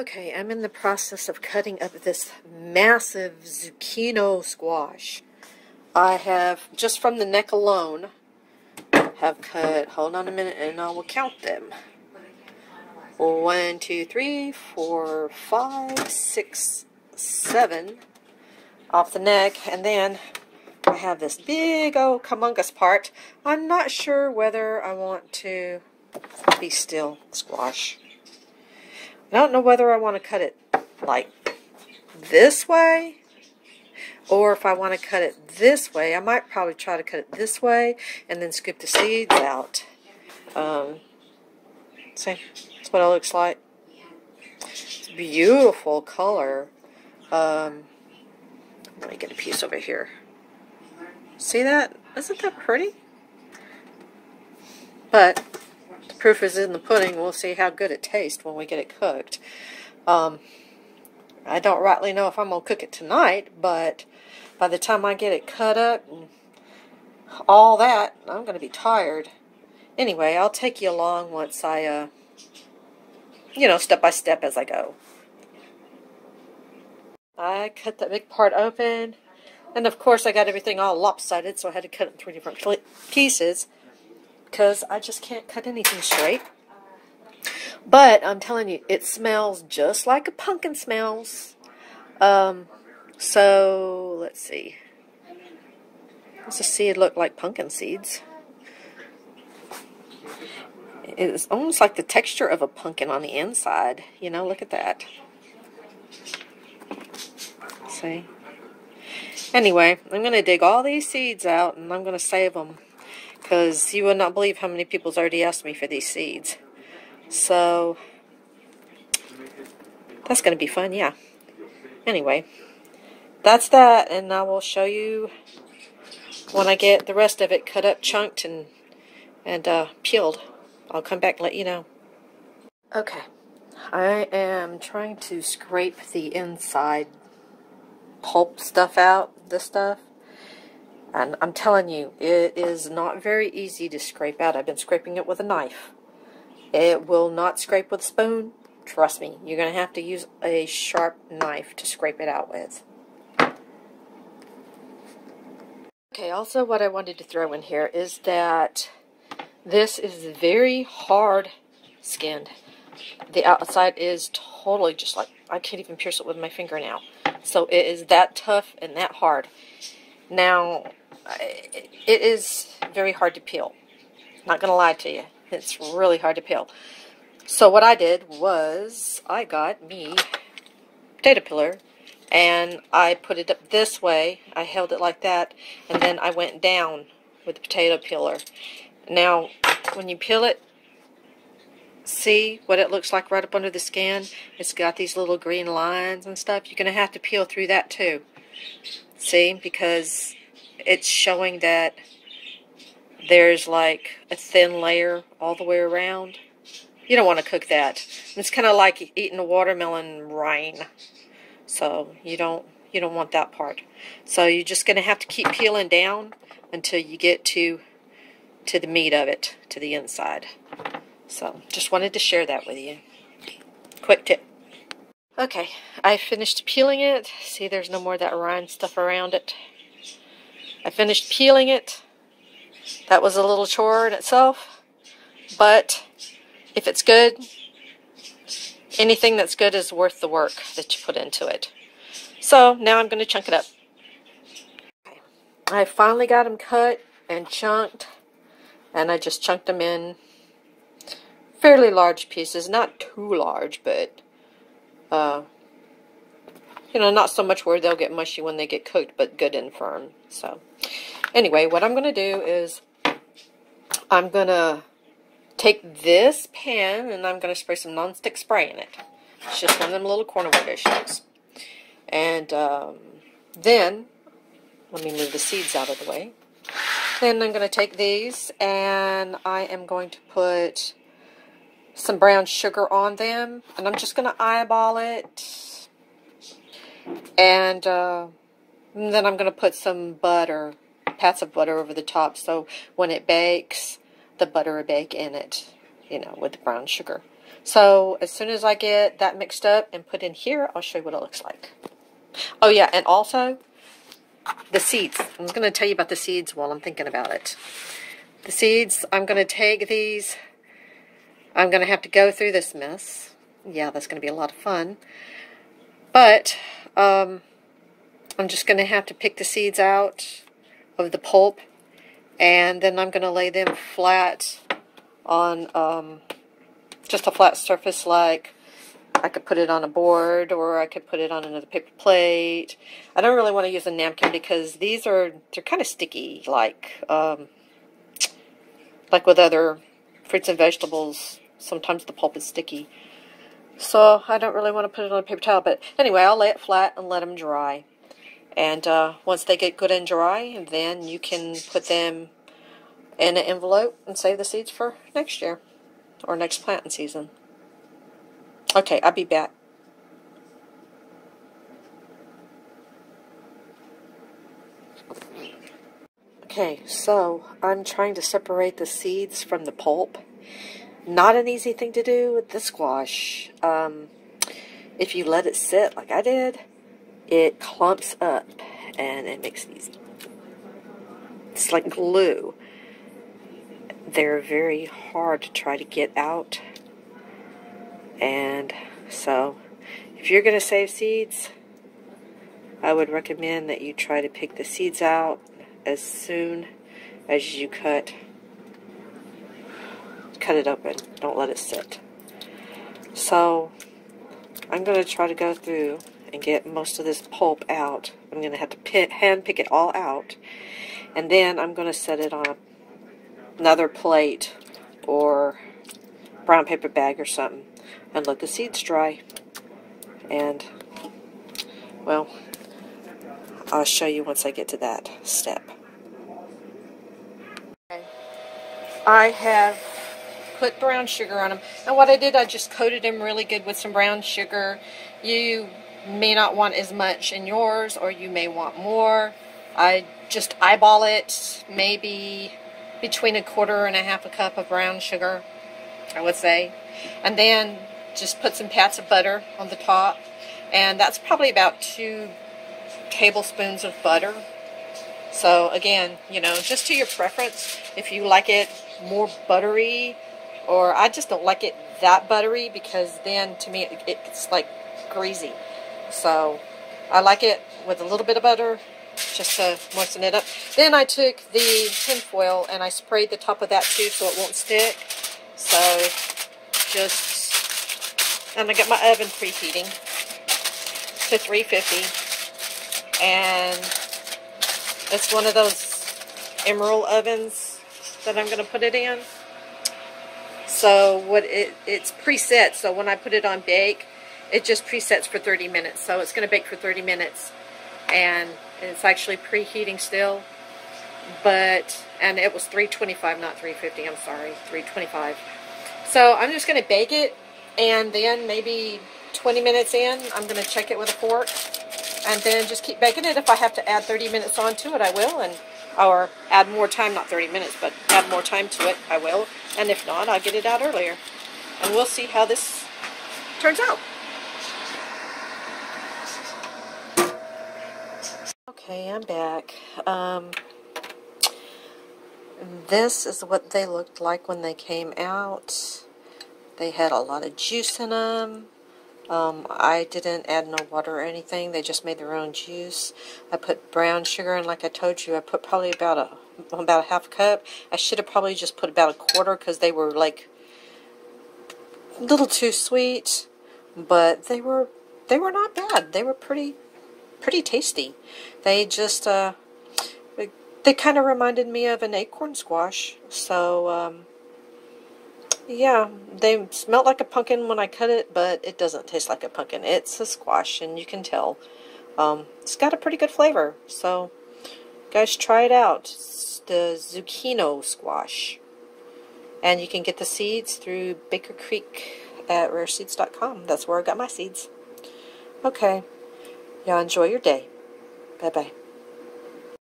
Okay, I'm in the process of cutting up this massive zucchino squash. I have, just from the neck alone, have cut, hold on a minute and I will count them. One, two, three, four, five, six, seven off the neck. And then I have this big old humongous part. I'm not sure whether I want to be still squash. I don't know whether I want to cut it like this way or if I want to cut it this way. I might probably try to cut it this way and then scoop the seeds out. Um, see, that's what it looks like. It's beautiful color. Um, let me get a piece over here. See that? Isn't that pretty? But proof is in the pudding. We'll see how good it tastes when we get it cooked. Um, I don't rightly know if I'm going to cook it tonight, but by the time I get it cut up and all that, I'm going to be tired. Anyway, I'll take you along once I, uh, you know, step by step as I go. I cut that big part open, and of course I got everything all lopsided, so I had to cut it in three different pieces because I just can't cut anything straight. But I'm telling you, it smells just like a pumpkin smells. Um, so, let's see. Does the seed look like pumpkin seeds? It's almost like the texture of a pumpkin on the inside. You know, look at that. See? Anyway, I'm going to dig all these seeds out and I'm going to save them because you would not believe how many people's already asked me for these seeds. So, that's going to be fun, yeah. Anyway, that's that, and I will show you when I get the rest of it cut up, chunked, and, and uh, peeled. I'll come back and let you know. Okay, I am trying to scrape the inside pulp stuff out, this stuff. And I'm telling you, it is not very easy to scrape out. I've been scraping it with a knife. It will not scrape with a spoon. Trust me, you're going to have to use a sharp knife to scrape it out with. Okay, also what I wanted to throw in here is that this is very hard skinned. The outside is totally just like, I can't even pierce it with my finger now. So it is that tough and that hard. Now, it is very hard to peel. Not going to lie to you. It's really hard to peel. So what I did was I got me potato peeler and I put it up this way. I held it like that and then I went down with the potato peeler. Now, when you peel it, see what it looks like right up under the skin? It's got these little green lines and stuff. You're going to have to peel through that too. See? Because it's showing that there's like a thin layer all the way around. You don't want to cook that. It's kind of like eating a watermelon rind. So you don't you don't want that part. So you're just going to have to keep peeling down until you get to to the meat of it, to the inside. So just wanted to share that with you. Quick tip. Okay, I finished peeling it. See, there's no more that rind stuff around it. I finished peeling it. That was a little chore in itself. But if it's good, anything that's good is worth the work that you put into it. So now I'm going to chunk it up. I finally got them cut and chunked. And I just chunked them in fairly large pieces. Not too large, but uh, you know, not so much where they'll get mushy when they get cooked, but good and firm. So, anyway, what I'm going to do is I'm going to take this pan and I'm going to spray some nonstick spray in it. It's just one of them little CorningWare dishes. And um, then, let me move the seeds out of the way. Then I'm going to take these and I am going to put some brown sugar on them. And I'm just going to eyeball it and, uh, and then I'm going to put some butter, pats of butter over the top so when it bakes, the butter will bake in it, you know, with the brown sugar. So as soon as I get that mixed up and put in here, I'll show you what it looks like. Oh yeah, and also the seeds. I'm going to tell you about the seeds while I'm thinking about it. The seeds, I'm going to take these. I'm going to have to go through this mess. Yeah, that's going to be a lot of fun. But um, I'm just going to have to pick the seeds out of the pulp. And then I'm going to lay them flat on um, just a flat surface like I could put it on a board or I could put it on another paper plate. I don't really want to use a napkin because these are, they're kind of sticky like, um, like with other fruits and vegetables. Sometimes the pulp is sticky. So I don't really want to put it on a paper towel. But anyway, I'll lay it flat and let them dry. And uh, once they get good and dry, then you can put them in an envelope and save the seeds for next year or next planting season. Okay, I'll be back. Okay, so I'm trying to separate the seeds from the pulp. Not an easy thing to do with the squash. Um, if you let it sit like I did, it clumps up and it makes these. It's like glue. They're very hard to try to get out and so, if you're going to save seeds, I would recommend that you try to pick the seeds out as soon as you cut cut it open. Don't let it sit. So, I'm going to try to go through and get most of this pulp out. I'm going to have to pit, hand pick it all out. And then I'm going to set it on another plate or brown paper bag or something and let the seeds dry. And, well, I'll show you once I get to that step. I have put brown sugar on them. And what I did, I just coated them really good with some brown sugar. You may not want as much in yours, or you may want more. I just eyeball it, maybe between a quarter and a half a cup of brown sugar, I would say. And then just put some pats of butter on the top. And that's probably about two tablespoons of butter. So again, you know, just to your preference. If you like it more buttery, or I just don't like it that buttery because then to me it, it's like greasy. So I like it with a little bit of butter just to moisten it up. Then I took the tinfoil and I sprayed the top of that too so it won't stick. So just and I got my oven preheating to 350. And it's one of those Emeril ovens that I'm going to put it in. So what it it's preset. So when I put it on bake, it just presets for 30 minutes. So it's going to bake for 30 minutes. And it's actually preheating still. But, and it was 325, not 350. I'm sorry, 325. So I'm just going to bake it and then maybe 20 minutes in, I'm going to check it with a fork. And then just keep baking it. If I have to add 30 minutes onto it, I will. and Or add more time, not 30 minutes, but add more time to it, I will. And if not, I'll get it out earlier. And we'll see how this turns out. Okay, I'm back. Um, this is what they looked like when they came out. They had a lot of juice in them. Um, I didn't add no water or anything. They just made their own juice. I put brown sugar in, like I told you. I put probably about a about a half cup. I should have probably just put about a quarter because they were like a little too sweet, but they were they were not bad. They were pretty pretty tasty. They just uh, they, kind of reminded me of an acorn squash. So um, yeah, they smelled like a pumpkin when I cut it, but it doesn't taste like a pumpkin. It's a squash, and you can tell. Um, it's got a pretty good flavor, so guys, try it out. It's the zucchino squash. And you can get the seeds through Baker Creek at rareseeds.com. That's where I got my seeds. Okay. Y'all enjoy your day. Bye-bye.